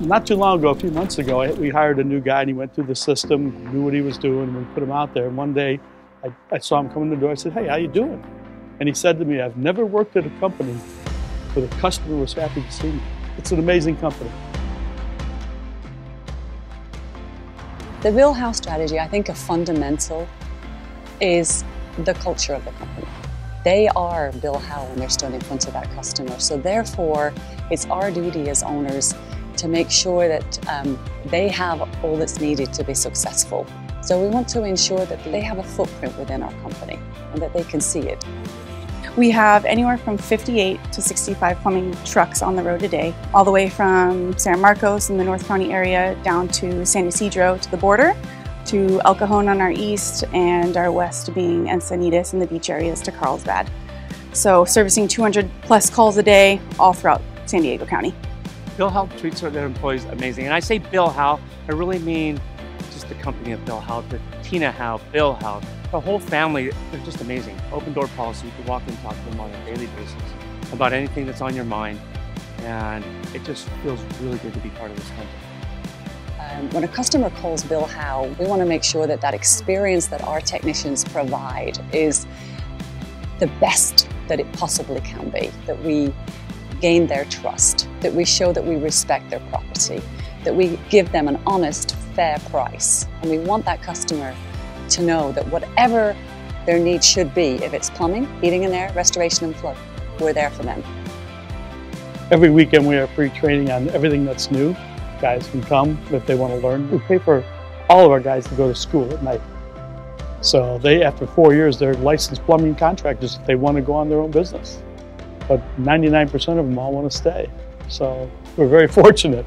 not too long ago, a few months ago, we hired a new guy and he went through the system, knew what he was doing, and we put him out there. And one day I, I saw him come in the door. I said, hey, how you doing? And he said to me, I've never worked at a company where the customer was happy to see me. It's an amazing company. The Bill Howe strategy, I think a fundamental is the culture of the company. They are Bill Howe when they're stood in front of that customer. So therefore, it's our duty as owners to make sure that um, they have all that's needed to be successful. So we want to ensure that they have a footprint within our company and that they can see it. We have anywhere from 58 to 65 plumbing trucks on the road today, all the way from San Marcos in the North County area down to San Ysidro to the border, to El Cajon on our east, and our west being Encinitas and the beach areas to Carlsbad. So servicing 200 plus calls a day all throughout San Diego County. Bill Howe treats their employees amazing. And I say Bill Howe, I really mean just the company of Bill Howe, the Tina Howe, Bill Howe, the whole family, they're just amazing. Open door policy, you can walk in and talk to them on a daily basis about anything that's on your mind. And it just feels really good to be part of this company. Um, when a customer calls Bill Howe, we want to make sure that that experience that our technicians provide is the best that it possibly can be, that we gain their trust, that we show that we respect their property, that we give them an honest, fair price. And we want that customer to know that whatever their needs should be, if it's plumbing, heating and air, restoration and flood, we're there for them. Every weekend we have free training on everything that's new. Guys can come if they want to learn. We pay for all of our guys to go to school at night. So they, after four years, they're licensed plumbing contractors if they want to go on their own business. But 99% of them all want to stay. So we're very fortunate.